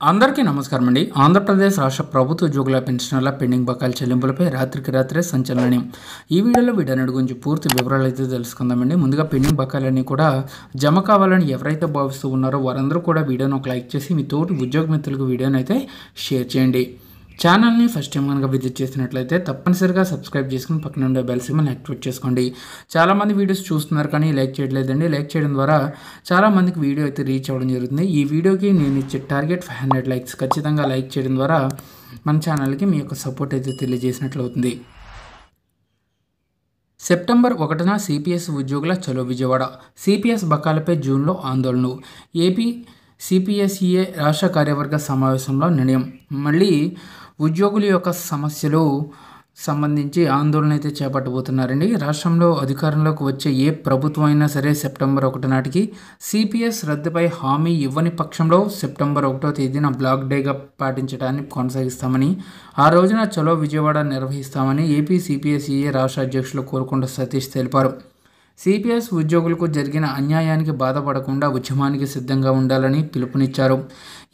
అందరికీ నమస్కారం అండి. ఆంధ్రప్రదేశ్ రాష్ట్ర ప్రభుత్వ ఉద్యోగుల పెన్షనర్ల పెండింగ్ బకాయిల చెల్లింపులపై రాత్రికి రాత్రే సంచలనం ఈ వీడియోలో వీటన్నిటి గురించి పూర్తి వివరాలు అయితే తెలుసుకుందామండి. ముందుగా పెండింగ్ బకాయిలన్నీ కూడా జమ కావాలని ఎవరైతే భావిస్తూ ఉన్నారో వారందరూ కూడా వీడియోను ఒక లైక్ చేసి మీ తోటి ఉద్యోగ మిత్రులకు వీడియోని అయితే షేర్ చేయండి. ఛానల్ని ఫస్ట్ టైం కనుక విజిట్ చేసినట్లయితే తప్పనిసరిగా సబ్స్క్రైబ్ చేసుకుని పక్కన ఉండే బెల్ సిమ్మల్ని యాక్టివేట్ చేసుకోండి. చాలామంది వీడియోస్ చూస్తున్నారు కానీ లైక్ చేయట్లేదండి. లైక్ చేయడం ద్వారా చాలామందికి వీడియో అయితే రీచ్ అవ్వడం జరుగుతుంది. ఈ వీడియోకి నేను ఇచ్చే టార్గెట్ ఫైవ్ హండ్రెడ్ లైక్స్. ఖచ్చితంగా లైక్ చేయడం ద్వారా మన ఛానల్కి మీ యొక్క సపోర్ట్ అయితే తెలియజేసినట్లు అవుతుంది. సెప్టెంబర్ ఒకటిన సిపిఎస్ ఉద్యోగుల చలో విజయవాడ. సిపిఎస్ బకాలపై జూన్లో ఆందోళనలు. ఏపీ సిపిఎస్ఈఏ రాష్ట్ర కార్యవర్గ సమావేశంలో నిర్ణయం. మళ్ళీ ఉద్యోగుల యొక్క సమస్యలు సంబంధించి ఆందోళన అయితే చేపట్టబోతున్నారండి. రాష్ట్రంలో అధికారంలోకి వచ్చే ఏ ప్రభుత్వం అయినా సరే సెప్టెంబర్ ఒకటి నాటికి సిపిఎస్ రద్దుపై హామీ ఇవ్వని పక్షంలో సెప్టెంబర్ ఒకటో తేదీన బ్లాక్ డేగా పాటించడాన్ని కొనసాగిస్తామని ఆ రోజున చలో విజయవాడ నిర్వహిస్తామని ఏపీ సిపిఎస్ఈఏ రాష్ట్ర అధ్యక్షులు కోరుకొండ సతీష్ తెలిపారు. సిపిఎస్ ఉద్యోగులకు జరిగిన అన్యాయానికి బాధపడకుండా ఉద్యమానికి సిద్ధంగా ఉండాలని పిలుపునిచ్చారు.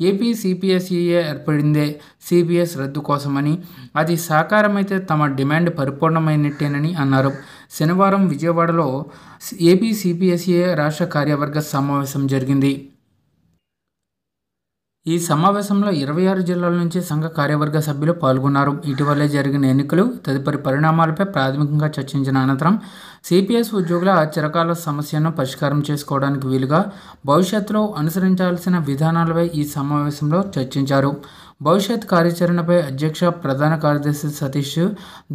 ఏపీ సిపిఎస్ఈఏ ఏర్పడిందే సిపిఎస్ రద్దు కోసమని అది సాకారమైతే తమ డిమాండ్ పరిపూర్ణమైనట్టేనని అన్నారు. శనివారం విజయవాడలో ఏపీ సిపిఎస్ఈఏ రాష్ట్ర కార్యవర్గ సమావేశం జరిగింది. ఈ సమావేశంలో ఇరవై ఆరు జిల్లాల నుంచి సంఘ కార్యవర్గ సభ్యులు పాల్గొన్నారు. ఇటీవలే జరిగిన ఎన్నికలు తదుపరి పరిణామాలపై ప్రాథమికంగా చర్చించిన అనంతరం సిపిఎస్ ఉద్యోగుల చిరకాల సమస్యను పరిష్కారం చేసుకోవడానికి వీలుగా భవిష్యత్తులో అనుసరించాల్సిన విధానాలపై ఈ సమావేశంలో చర్చించారు. భవిష్యత్ కార్యాచరణపై అధ్యక్ష ప్రధాన కార్యదర్శి సతీష్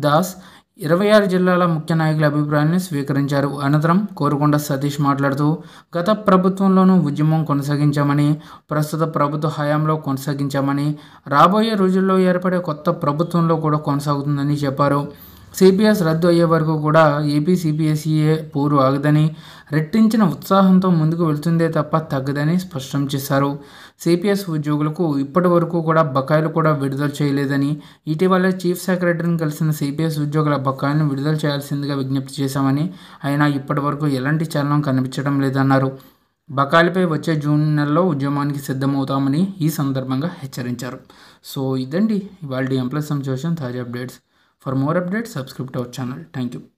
దాస్ ఇరవై ఆరు జిల్లాల ముఖ్య నాయకుల అభిప్రాయాన్ని స్వీకరించారు. అనంతరం కోరుకొండ సతీష్ మాట్లాడుతూ గత ప్రభుత్వంలోనూ ఉద్యమం కొనసాగించామని ప్రస్తుత ప్రభుత్వ హయాంలో కొనసాగించామని రాబోయే రోజుల్లో ఏర్పడే కొత్త ప్రభుత్వంలో కూడా కొనసాగుతుందని చెప్పారు. సిపిఎస్ రద్దు అయ్యే వరకు కూడా ఏపీ సిపిఎస్ఈఏ పూరు ఆగదని రెట్టించిన ఉత్సాహంతో ముందుకు వెళ్తుందే తప్ప తగ్గదని స్పష్టం చేశారు. సిపిఎస్ ఉద్యోగులకు ఇప్పటి వరకు కూడా బకాయిలు కూడా విడుదల చేయలేదని ఇటీవల చీఫ్ సెక్రటరీని కలిసిన సిపిఎస్ ఉద్యోగుల బకాయిలను విడుదల చేయాల్సిందిగా విజ్ఞప్తి చేశామని అయినా ఇప్పటి వరకు ఎలాంటి చలనం కనిపించడం లేదన్నారు. బకాయిలపై వచ్చే జూన్ నెలలో ఉద్యమానికి సిద్ధమవుతామని ఈ సందర్భంగా హెచ్చరించారు. సో ఇదండి ఇవాళ ఎంప్లాయ్ సంశోషన్ తాజా updates. For more updates, subscribe to our channel. Thank you.